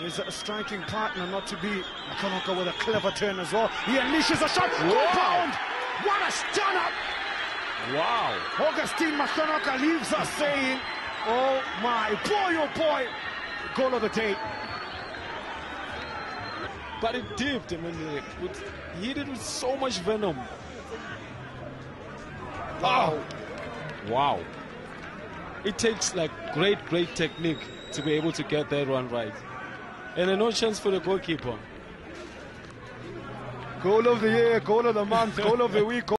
He's a striking partner, not to be Mahlonoko with a clever turn as well. He unleashes a shot. Wow. Compound. What a stunner. Wow. Augustine Mahlonoko leaves us saying, oh my, boy, oh boy. Goal of the day. But it dipped. I mean, it he hit it with so much venom. Ah. Wow. Wow. It takes like great, great technique to be able to get that one right. And a no chance for the goalkeeper. Goal of the year, goal of the month, goal of the week.